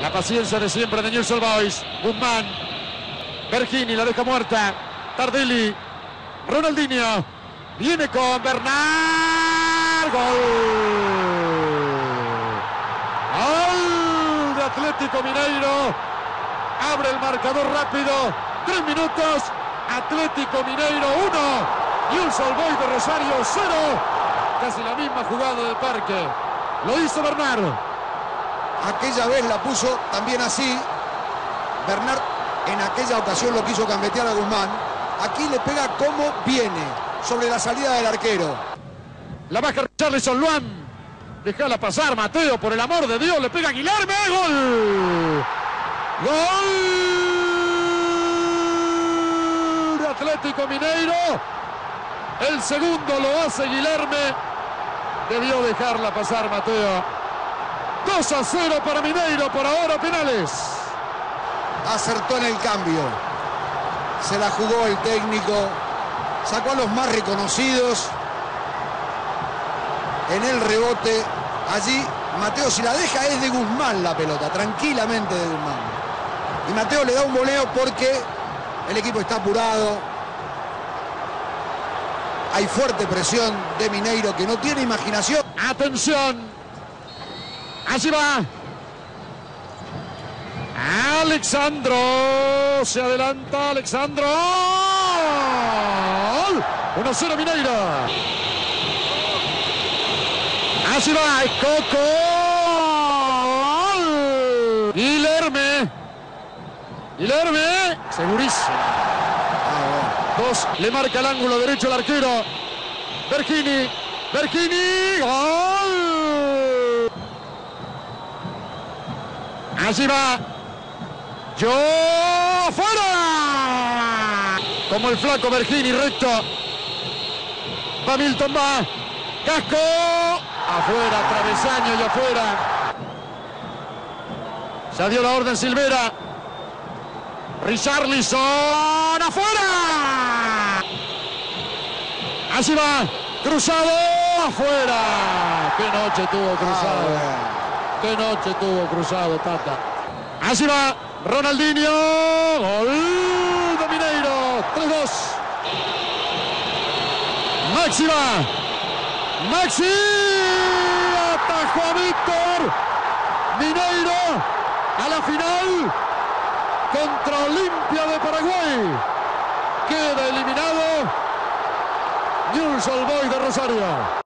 La paciencia de siempre de Newell's Boys. Guzmán. Bergini la deja muerta. Tardelli. Ronaldinho. Viene con Bernard. Gol. Gol de Atlético Mineiro. Abre el marcador rápido. Tres minutos. Atlético Mineiro 1. Newell's Boys de Rosario 0. Casi la misma jugada del parque. Lo hizo Bernard. Aquella vez la puso también así. Bernard en aquella ocasión lo quiso gambetear a Guzmán. Aquí le pega como viene, sobre la salida del arquero. La baja Charlison Luan. Déjala pasar, Mateo, por el amor de Dios. Le pega Guilherme. Gol. Gol Atlético Mineiro. El segundo lo hace Guilherme. Debió dejarla pasar, Mateo. 2 a 0 para Mineiro. Por ahora penales. Acertó en el cambio. Se la jugó el técnico. Sacó a los más reconocidos. En el rebote. Allí Mateo si la deja es de Guzmán la pelota. Tranquilamente de Guzmán. Y Mateo le da un voleo porque el equipo está apurado. Hay fuerte presión de Mineiro que no tiene imaginación. Atención. Allí va. Alexandro. Se adelanta Alexandro. 1-0 Mineiro. Allí va. Coco. Guilherme. Guilherme. Segurísimo. Dos. Le marca el ángulo derecho al arquero. Bergini. Bergini. Gol. Allí va. Yo fuera. Como el flaco Bergini recto. Va Milton va. Casco. Afuera, travesaño y afuera. Ya dio la orden Silvera. Richarlison afuera. Allí va. Cruzado afuera. Qué noche tuvo cruzado. Qué noche tuvo cruzado, Tata. Así va Ronaldinho. Gol de Mineiro. 3-2. Maxi va. Maxi. Atajó a Víctor. Mineiro a la final contra Olimpia de Paraguay. Queda eliminado Newell's Boys de Rosario.